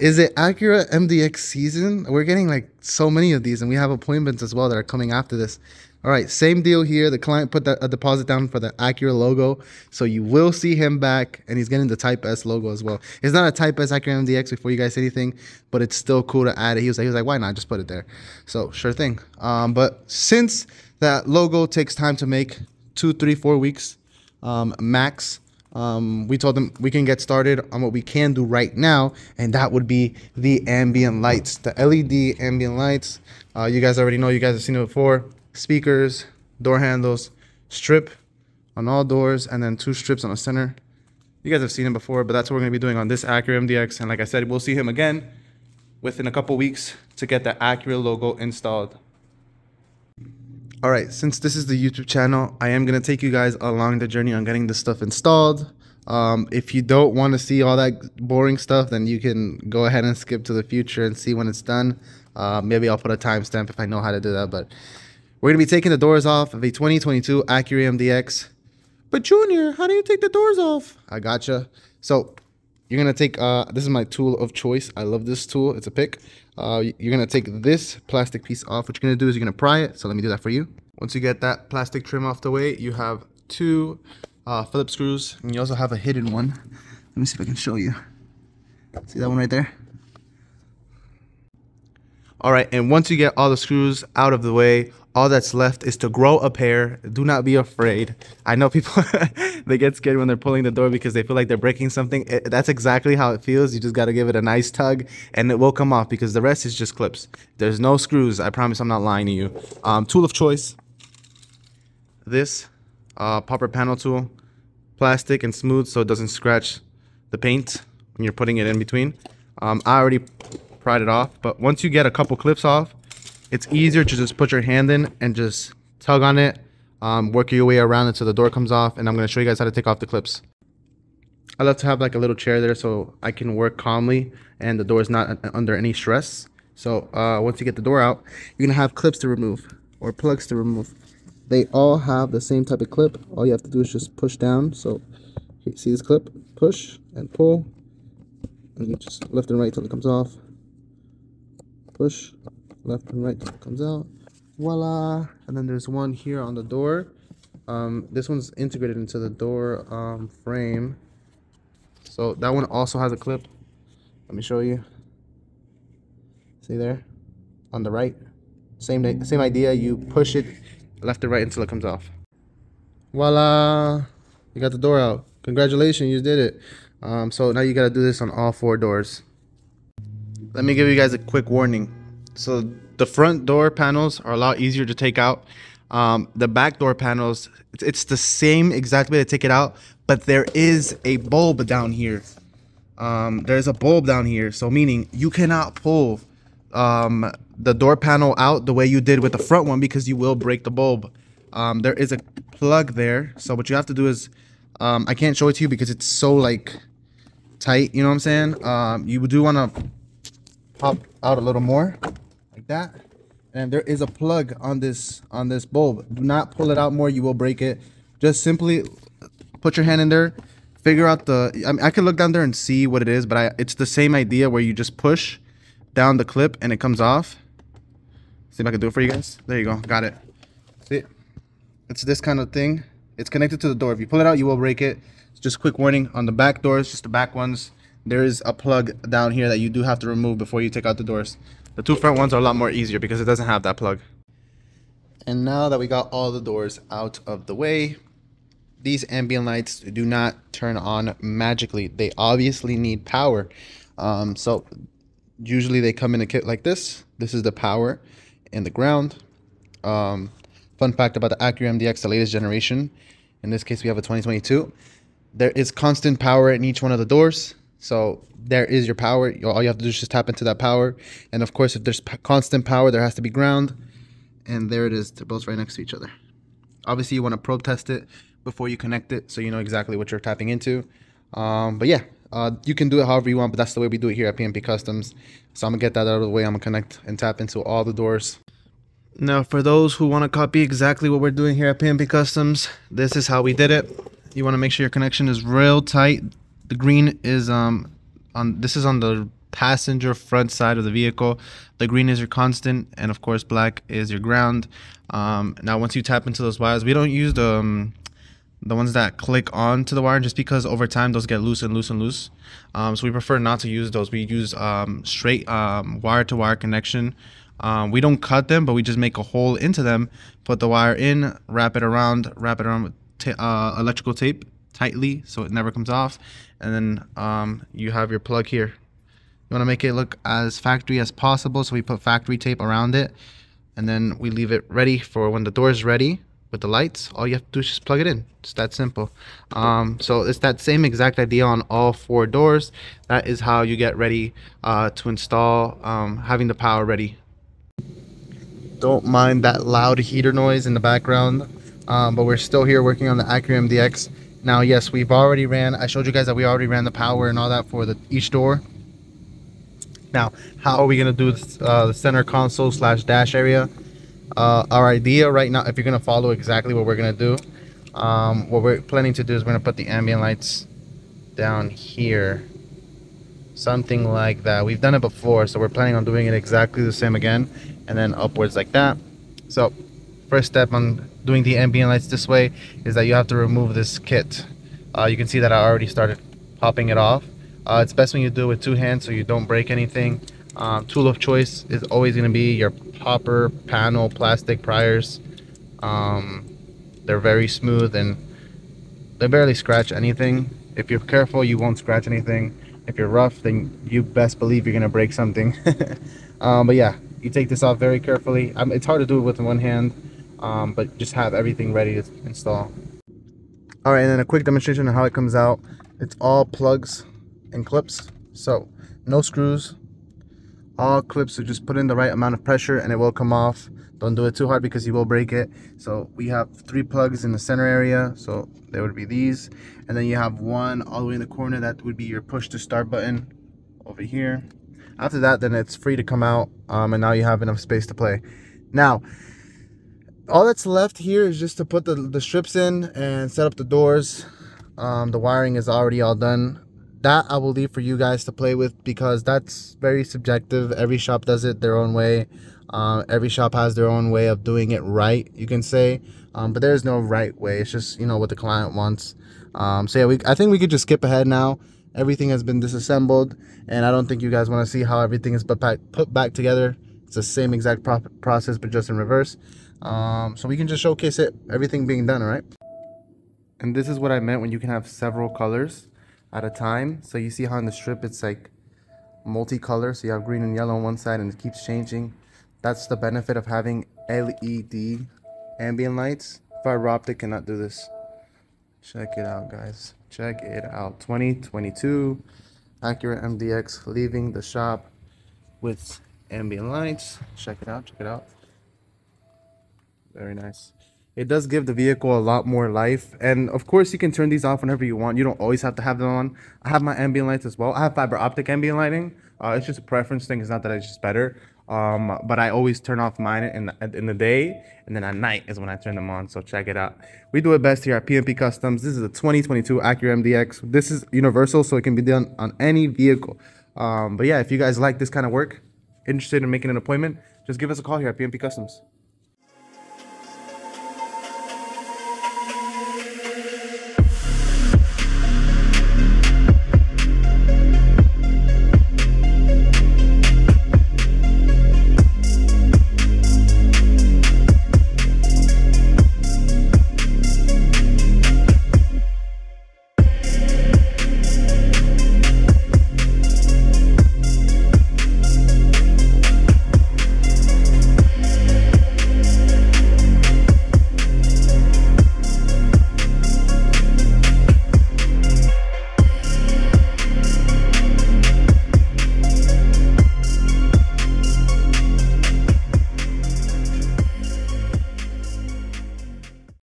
is it Acura MDX season? We're getting like so many of these, and we have appointments as well that are coming after this. All right, same deal here. The client put a deposit down for the Acura logo, so you will see him back, and he's getting the Type S logo as well. It's not a Type S Acura MDX before you guys say anything, but it's still cool to add it. He was like, he was like, why not just put it there? So sure thing. Um, but since that logo takes time to make, two, three, four weeks um, max. Um, we told them we can get started on what we can do right now, and that would be the ambient lights, the LED ambient lights. Uh, you guys already know, you guys have seen it before. Speakers, door handles, strip on all doors, and then two strips on the center. You guys have seen him before, but that's what we're gonna be doing on this Acura MDX. And like I said, we'll see him again within a couple weeks to get the Acura logo installed. All right, since this is the YouTube channel, I am gonna take you guys along the journey on getting this stuff installed. Um, if you don't want to see all that boring stuff, then you can go ahead and skip to the future and see when it's done. Uh, maybe I'll put a timestamp if I know how to do that. But we're gonna be taking the doors off of a 2022 Acura MDX. But Junior, how do you take the doors off? I gotcha. So you're gonna take uh, this is my tool of choice. I love this tool. It's a pick. Uh, you're gonna take this plastic piece off. What you're gonna do is you're gonna pry it. So let me do that for you. Once you get that plastic trim off the way, you have two uh, Phillips screws, and you also have a hidden one. Let me see if I can show you. See that one right there? All right, and once you get all the screws out of the way, all that's left is to grow a pair. Do not be afraid. I know people they get scared when they're pulling the door because they feel like they're breaking something. It, that's exactly how it feels. You just got to give it a nice tug and it will come off because the rest is just clips. There's no screws. I promise I'm not lying to you. Um, tool of choice. This uh, popper panel tool. Plastic and smooth so it doesn't scratch the paint when you're putting it in between. Um, I already pried it off, but once you get a couple clips off, it's easier to just put your hand in and just tug on it, um, work your way around until the door comes off. And I'm going to show you guys how to take off the clips. I love to have like a little chair there so I can work calmly and the door is not under any stress. So uh, once you get the door out, you're going to have clips to remove or plugs to remove. They all have the same type of clip. All you have to do is just push down. So see this clip? Push and pull. And you just left and right till it comes off. Push left and right comes out. Voila. And then there's one here on the door. Um, this one's integrated into the door um, frame. So that one also has a clip. Let me show you. See there? On the right. Same same idea. You push it left and right until it comes off. Voila. You got the door out. Congratulations you did it. Um, so now you got to do this on all four doors. Let me give you guys a quick warning so the front door panels are a lot easier to take out. Um, the back door panels, it's, the same exact way to take it out, but there is a bulb down here. Um, there's a bulb down here, so meaning you cannot pull um, the door panel out the way you did with the front one because you will break the bulb. Um, there is a plug there, so what you have to do is, um, I can't show it to you because it's so like tight, you know what I'm saying? Um, you do want to pop out a little more like that. And there is a plug on this on this bulb. Do not pull it out more you will break it. Just simply put your hand in there figure out the I, mean, I can look down there and see what it is but I it's the same idea where you just push down the clip and it comes off. See if I can do it for you guys? There you go. Got it. See? It's this kind of thing. It's connected to the door. If you pull it out you will break it. Just quick warning on the back doors just the back ones. There is a plug down here that you do have to remove before you take out the doors. The two front ones are a lot more easier because it doesn't have that plug. And now that we got all the doors out of the way, these ambient lights do not turn on magically. They obviously need power. Um, so usually they come in a kit like this. This is the power and the ground. Um, fun fact about the Acura MDX, the latest generation. In this case, we have a 2022. There is constant power in each one of the doors. So there is your power. All you have to do is just tap into that power. And of course, if there's constant power, there has to be ground. And there it is. They're both right next to each other. Obviously, you want to probe test it before you connect it so you know exactly what you're tapping into. Um, but yeah, uh, you can do it however you want, but that's the way we do it here at P&P Customs. So I'm going to get that out of the way. I'm going to connect and tap into all the doors. Now, for those who want to copy exactly what we're doing here at P&P Customs, this is how we did it. You want to make sure your connection is real tight the green is um on this is on the passenger front side of the vehicle. The green is your constant, and of course, black is your ground. Um, now, once you tap into those wires, we don't use the um, the ones that click onto the wire just because over time those get loose and loose and loose. Um, so we prefer not to use those. We use um, straight um, wire to wire connection. Um, we don't cut them, but we just make a hole into them, put the wire in, wrap it around, wrap it around with uh, electrical tape tightly so it never comes off, and then um, you have your plug here. You want to make it look as factory as possible, so we put factory tape around it, and then we leave it ready for when the door is ready with the lights all you have to do is just plug it in. It's that simple. Um, so it's that same exact idea on all four doors. That is how you get ready uh, to install um, having the power ready. Don't mind that loud heater noise in the background um, but we're still here working on the Acura MDX now yes we've already ran I showed you guys that we already ran the power and all that for the each door. Now how are we gonna do this, uh, the center console slash dash area? Uh, our idea right now if you're gonna follow exactly what we're gonna do um, what we're planning to do is we're gonna put the ambient lights down here. Something like that. We've done it before so we're planning on doing it exactly the same again and then upwards like that. So first step on doing the ambient lights this way is that you have to remove this kit uh, you can see that I already started popping it off uh, it's best when you do it with two hands so you don't break anything um, tool of choice is always going to be your popper panel plastic priors. Um, they're very smooth and they barely scratch anything. If you're careful, you won't scratch anything. If you're rough, then you best believe you're going to break something. um, but yeah, you take this off very carefully. Um, it's hard to do it with one hand, um, but just have everything ready to install. All right, and then a quick demonstration of how it comes out. It's all plugs and clips. So no screws, all clips so just put in the right amount of pressure and it will come off don't do it too hard because you will break it so we have three plugs in the center area so there would be these and then you have one all the way in the corner that would be your push to start button over here after that then it's free to come out um, and now you have enough space to play now all that's left here is just to put the, the strips in and set up the doors um, the wiring is already all done that I will leave for you guys to play with because that's very subjective. Every shop does it their own way. Uh, every shop has their own way of doing it right, you can say. Um, but there's no right way. It's just, you know, what the client wants. Um, so yeah, we, I think we could just skip ahead now. Everything has been disassembled and I don't think you guys want to see how everything is put back, put back together. It's the same exact pro process, but just in reverse. Um, so we can just showcase it, everything being done, all right? And this is what I meant when you can have several colors at a time. So you see how in the strip it's like multicolor. So you have green and yellow on one side and it keeps changing. That's the benefit of having LED ambient lights. Fiber optic cannot do this. Check it out, guys. Check it out. 2022 Acura MDX leaving the shop with ambient lights. Check it out. Check it out. Very nice. It does give the vehicle a lot more life and of course you can turn these off whenever you want. You don't always have to have them on. I have my ambient lights as well. I have fiber optic ambient lighting. Uh, it's just a preference thing. It's not that it's just better. Um, but i always turn off mine in the, in the day and then at night is when i turn them on so check it out. We do it best here at P&P customs. This is a 2022 acura mdx this is universal so it can be done on any vehicle. Um, but yeah if you guys like this kind of work interested in making an appointment just give us a call here at P&P customs